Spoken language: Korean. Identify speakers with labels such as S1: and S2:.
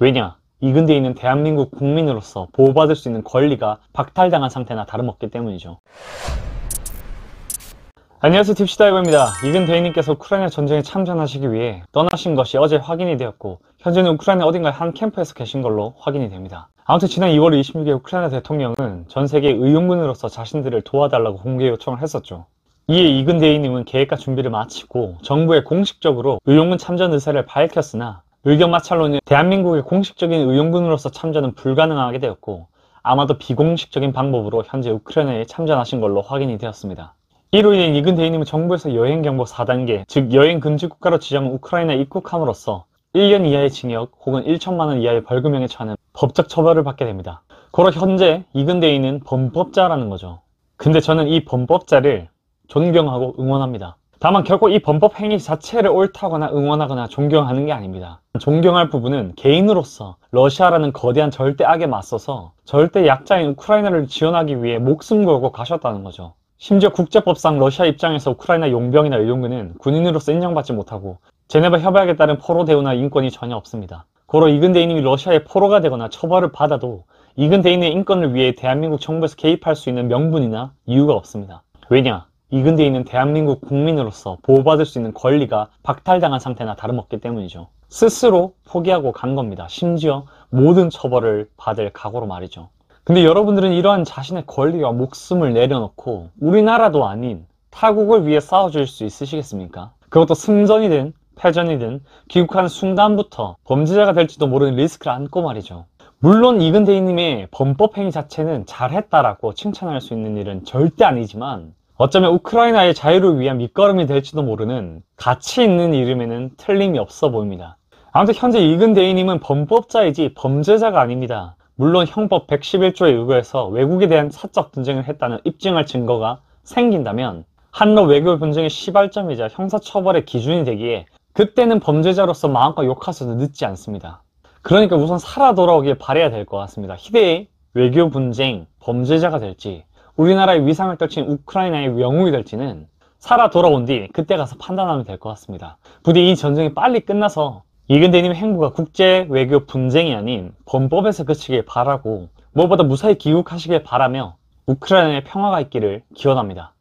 S1: 왜냐? 이 근대에 있는 대한민국 국민으로서 보호받을 수 있는 권리가 박탈당한 상태나 다름없기 때문이죠. 안녕하세요 딥시다이버입니다. 이근 대인님께서 우크라이나 전쟁에 참전하시기 위해 떠나신 것이 어제 확인이 되었고 현재는 우크라이나 어딘가의 한 캠프에서 계신 걸로 확인이 됩니다. 아무튼 지난 2월 26일 우크라이나 대통령은 전 세계 의용군으로서 자신들을 도와달라고 공개 요청을 했었죠. 이에 이근 대인님은 계획과 준비를 마치고 정부에 공식적으로 의용군 참전 의사를 밝혔으나 의견 마찰로는 대한민국의 공식적인 의용군으로서 참전은 불가능하게 되었고 아마도 비공식적인 방법으로 현재 우크라이나에 참전하신 걸로 확인이 되었습니다. 이로 인해 이근 대인님은 정부에서 여행 경보 4단계, 즉 여행 금지 국가로 지정한 우크라이나에 입국함으로써 1년 이하의 징역 혹은 1천만 원 이하의 벌금형에 처하는 법적 처벌을 받게 됩니다. 고로 현재 이근 대인은 범법자라는 거죠. 근데 저는 이 범법자를 존경하고 응원합니다. 다만 결코 이 범법 행위 자체를 옳다거나 응원하거나 존경하는 게 아닙니다. 존경할 부분은 개인으로서 러시아라는 거대한 절대 악에 맞서서 절대 약자인 우크라이나를 지원하기 위해 목숨 걸고 가셨다는 거죠. 심지어 국제법상 러시아 입장에서 우크라이나 용병이나 의용군은 군인으로서 인정받지 못하고 제네바 협약에 따른 포로 대우나 인권이 전혀 없습니다. 고로 이근 대인님이 러시아의 포로가 되거나 처벌을 받아도 이근 대인의 인권을 위해 대한민국 정부에서 개입할 수 있는 명분이나 이유가 없습니다. 왜냐? 이 근 대인은 대한민국 국민으로서 보호받을 수 있는 권리가 박탈당한 상태나 다름없기 때문이죠. 스스로 포기하고 간 겁니다. 심지어 모든 처벌을 받을 각오로 말이죠. 근데 여러분들은 이러한 자신의 권리와 목숨을 내려놓고 우리나라도 아닌 타국을 위해 싸워줄 수 있으시겠습니까? 그것도 승전이든 패전이든 귀국하는 순간부터 범죄자가 될지도 모르는 리스크를 안고 말이죠. 물론 이근 대인님의 범법 행위 자체는 잘했다라고 칭찬할 수 있는 일은 절대 아니지만 어쩌면 우크라이나의 자유를 위한 밑거름이 될지도 모르는 가치 있는 이름에는 틀림이 없어 보입니다. 아무튼 현재 이근 대인님은 범법자이지 범죄자가 아닙니다. 물론 형법 111조에 의거해서 외국에 대한 사적 분쟁을 했다는 입증할 증거가 생긴다면 한러 외교 분쟁의 시발점이자 형사처벌의 기준이 되기에 그때는 범죄자로서 마음껏 욕하셔도 늦지 않습니다. 그러니까 우선 살아 돌아오길 바래야 될 것 같습니다. 희대의 외교 분쟁 범죄자가 될지 우리나라의 위상을 떨친 우크라이나의 영웅이 될지는 살아 돌아온 뒤 그때 가서 판단하면 될 것 같습니다. 부디 이 전쟁이 빨리 끝나서 이근대님 행보가 국제 외교 분쟁이 아닌 범법에서 그치길 바라고 무엇보다 무사히 귀국하시길 바라며 우크라이나의 평화가 있기를 기원합니다.